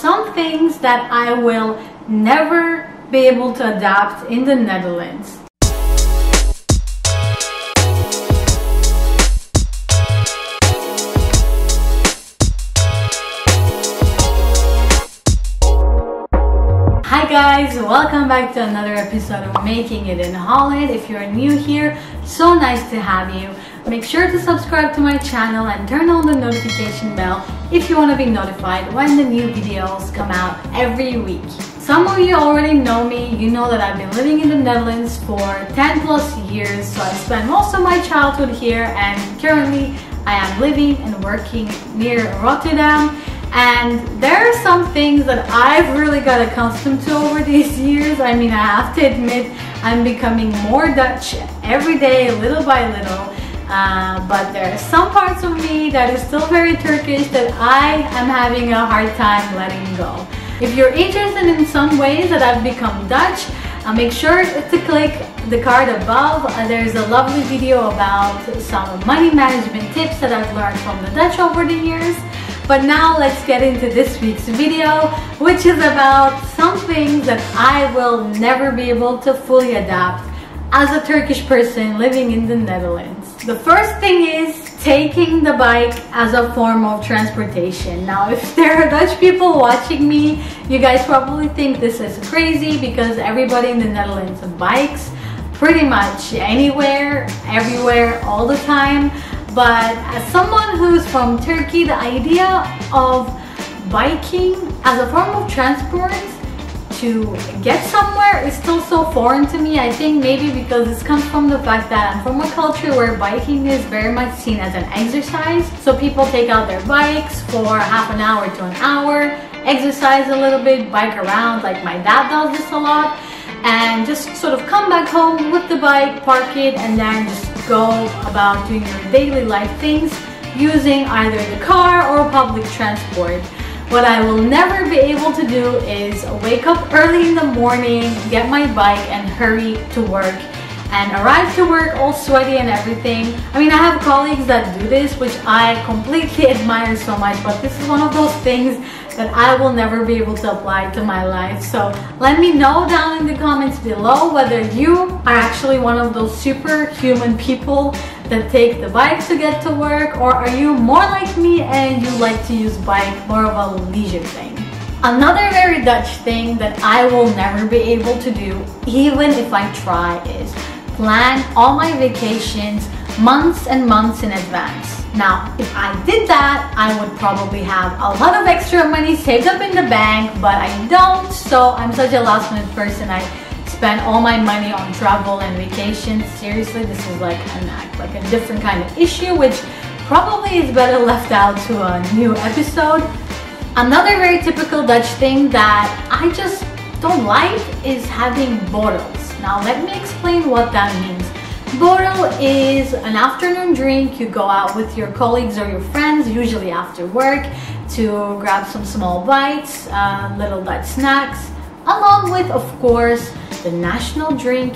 some things that I will never be able to adapt in the Netherlands. Hi guys, welcome back to another episode of Making It in Holland. If you're new here, so nice to have you. Make sure to subscribe to my channel and turn on the notification bell if you want to be notified when the new videos come out every week. Some of you already know me, you know that I've been living in the Netherlands for 10 plus years, so I spent most of my childhood here and currently I am living and working near Rotterdam and there are some things that I've really got accustomed to over these years. I mean, I have to admit, I'm becoming more Dutch every day, little by little. Uh, but there are some parts of me that is still very Turkish that I am having a hard time letting go. If you're interested in some ways that I've become Dutch, uh, make sure to click the card above. Uh, there's a lovely video about some money management tips that I've learned from the Dutch over the years. But now let's get into this week's video, which is about some things that I will never be able to fully adapt as a Turkish person living in the Netherlands. The first thing is taking the bike as a form of transportation. Now, if there are Dutch people watching me, you guys probably think this is crazy because everybody in the Netherlands bikes pretty much anywhere, everywhere, all the time. But as someone who's from Turkey, the idea of biking as a form of transport to get somewhere is still so foreign to me. I think maybe because this comes from the fact that I'm from a culture where biking is very much seen as an exercise. So people take out their bikes for half an hour to an hour, exercise a little bit, bike around like my dad does this a lot and just sort of come back home with the bike, park it, and then just go about doing your daily life things using either the car or public transport. What I will never be able to do is wake up early in the morning, get my bike and hurry to work and arrive to work all sweaty and everything. I mean, I have colleagues that do this, which I completely admire so much, but this is one of those things that I will never be able to apply to my life. So let me know down in the comments below whether you are actually one of those superhuman people that take the bike to get to work or are you more like me and you like to use bike more of a leisure thing. Another very Dutch thing that I will never be able to do even if I try is plan all my vacations months and months in advance. Now, if I did that, I would probably have a lot of extra money saved up in the bank, but I don't, so I'm such a last minute person. I spend all my money on travel and vacations. Seriously, this is like an act, like a different kind of issue, which probably is better left out to a new episode. Another very typical Dutch thing that I just don't like is having borrels. Now let me explain what that means. Borrel is an afternoon drink. You go out with your colleagues or your friends, usually after work, to grab some small bites, uh, little Dutch snacks, along with, of course, the national drink,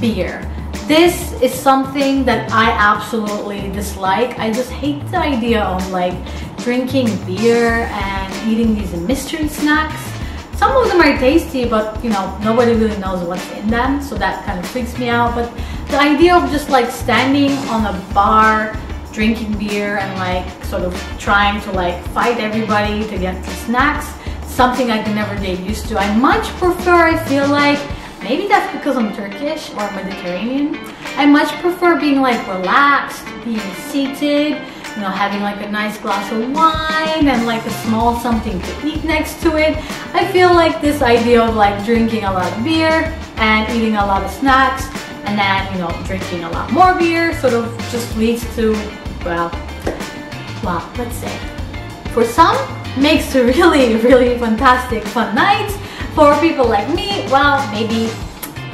beer. This is something that I absolutely dislike. I just hate the idea of like drinking beer and eating these mystery snacks. Some of them are tasty, but you know, nobody really knows what's in them, so that kind of freaks me out. But the idea of just like standing on a bar, drinking beer and like sort of trying to like fight everybody to get the snacks, something I can never get used to. I much prefer, I feel like, maybe that's because I'm Turkish or Mediterranean. I much prefer being like relaxed, being seated, you know, having like a nice glass of wine and like a small something to eat next to it. I feel like this idea of like drinking a lot of beer and eating a lot of snacks and then, you know, drinking a lot more beer sort of just leads to, well, well, let's say, for some, makes a really, really fantastic fun night. For people like me, well, maybe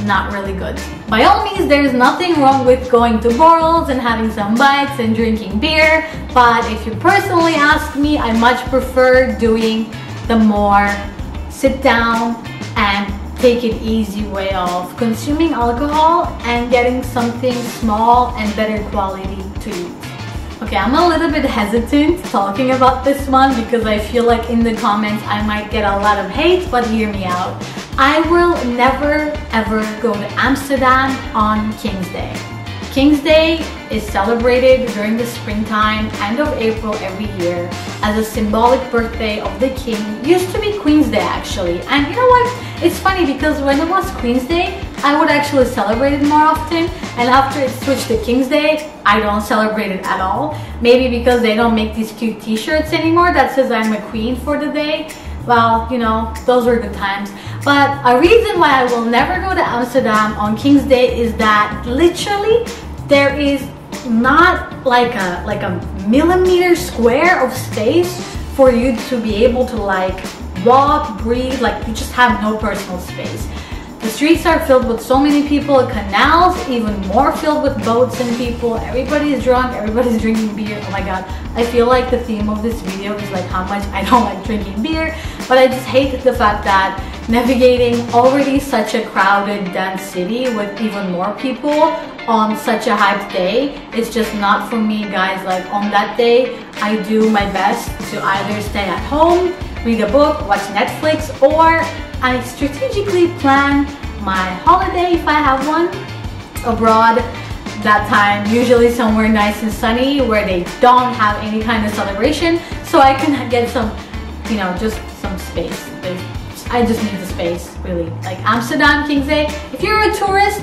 not really good. By all means, there's nothing wrong with going to Borrels and having some bites and drinking beer, but if you personally ask me, I much prefer doing the more sit down and take it easy way of consuming alcohol and getting something small and better quality to eat. Okay, I'm a little bit hesitant talking about this one because I feel like in the comments I might get a lot of hate, but hear me out. I will never ever go to Amsterdam on King's Day. King's Day is celebrated during the springtime, end of April every year, as a symbolic birthday of the king. It used to be Queen's Day actually. And you know what? It's funny because when it was Queen's Day, I would actually celebrate it more often. And after it switched to King's Day, I don't celebrate it at all. Maybe because they don't make these cute t-shirts anymore that says I'm a queen for the day. Well, you know, those were the times. But a reason why I will never go to Amsterdam on King's Day is that literally there is not like a like a millimeter square of space for you to be able to like walk, breathe, like you just have no personal space. The streets are filled with so many people, canals even more filled with boats and people. Everybody is drunk, everybody's drinking beer. Oh my god, I feel like the theme of this video is like how much I don't like drinking beer, but I just hate the fact that navigating already such a crowded, dense city with even more people on such a hyped day is just not for me guys. Like on that day, I do my best to either stay at home, read a book, watch Netflix, or I strategically plan my holiday if I have one abroad that time usually somewhere nice and sunny where they don't have any kind of celebration so I can get some you know just some space I just need the space really like Amsterdam King's Day if you're a tourist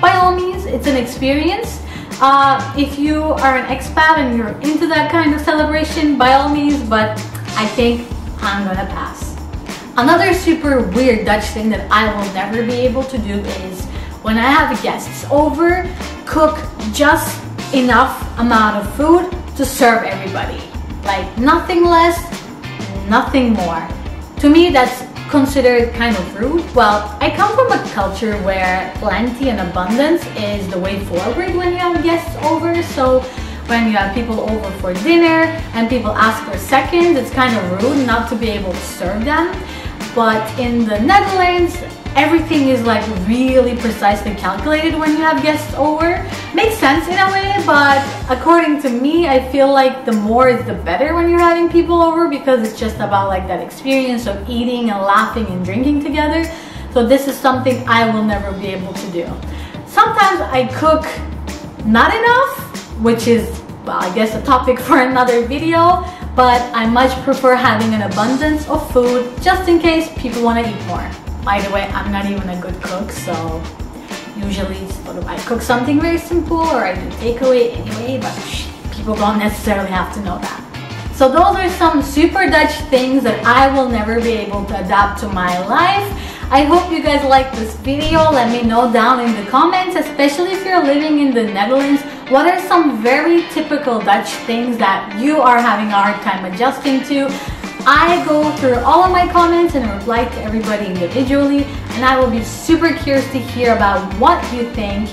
by all means it's an experience uh, if you are an expat and you're into that kind of celebration by all means but I think I'm gonna pass Another super weird Dutch thing that I will never be able to do is when I have guests over, cook just enough amount of food to serve everybody. Like nothing less, nothing more. To me, that's considered kind of rude. Well, I come from a culture where plenty and abundance is the way forward when you have guests over. So when you have people over for dinner and people ask for seconds, it's kind of rude not to be able to serve them but in the Netherlands, everything is like really precisely calculated when you have guests over. Makes sense in a way, but according to me, I feel like the more is the better when you're having people over because it's just about like that experience of eating and laughing and drinking together. So this is something I will never be able to do. Sometimes I cook not enough, which is, well, I guess a topic for another video, but I much prefer having an abundance of food just in case people want to eat more. By the way, I'm not even a good cook, so usually I cook something very simple or I do takeaway anyway, but people don't necessarily have to know that. So those are some super Dutch things that I will never be able to adapt to my life. I hope you guys like this video. Let me know down in the comments, especially if you're living in the Netherlands. What are some very typical Dutch things that you are having a hard time adjusting to? I go through all of my comments and reply to everybody individually and I will be super curious to hear about what you think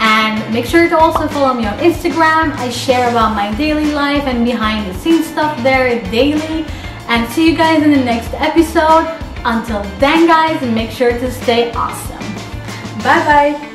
and make sure to also follow me on Instagram. I share about my daily life and behind the scenes stuff there daily and see you guys in the next episode. Until then guys, make sure to stay awesome. Bye bye.